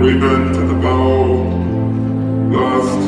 We've to the bone, lost